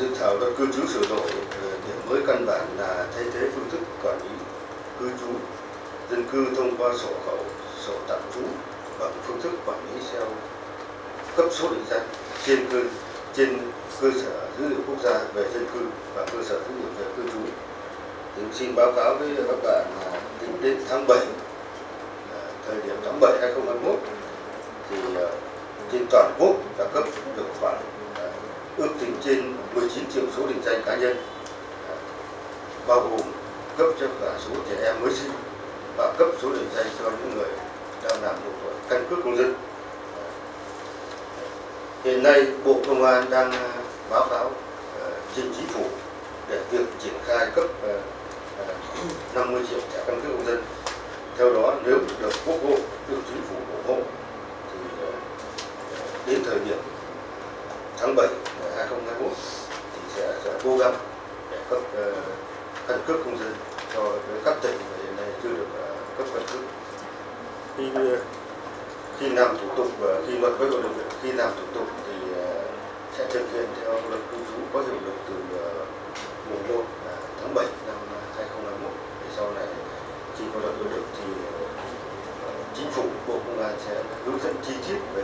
dự thảo luật cư trú sửa đổi ờ, điểm mới căn bản là thay thế phương thức quản lý cư trú, dân cư thông qua sổ khẩu, sổ tạm trú bằng phương thức quản lý theo cấp số định danh trên cơ trên cơ sở dữ liệu quốc gia về dân cư và cơ sở dữ liệu về cư trú. Thì xin báo cáo với các bạn là tính đến tháng 7 ờ, thời điểm tháng 7 2021 thì ờ, trên toàn quốc đã cấp được khoảng ước tính trên 19 triệu số định danh cá nhân. Bao gồm cấp cho cả số trẻ em mới sinh và cấp số định danh cho những người đang làm độ tuổi căn cước công dân. Hiện nay, bộ công an đang à, báo cáo à, trình chính phủ để việc triển khai cấp à, 50 triệu thẻ căn cước công dân. Theo đó, nếu được quốc hội được chính phủ ủng hộ, thì đến thời điểm tháng 7 năm 2021 thì sẽ, sẽ cố gắng để cấp uh, căn cước công dân cho các tỉnh mà hiện nay chưa được uh, cấp căn cước. Khi khi làm thủ tục và khi luật với hội đồng khi làm thủ tục thì sẽ thực hiện theo luật cư trú có hiệu lực từ mùng 1 tháng 7 năm 2021 để sau này khi có luật hiệu lực thì chính phủ bộ công an sẽ hướng dẫn chi tiết về